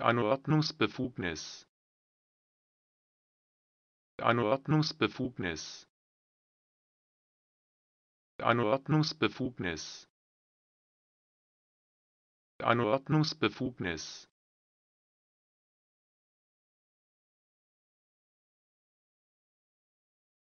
Anordnungsbefugnis Anordnungsbefugnis Anordnungsbefugnis Anordnungsbefugnis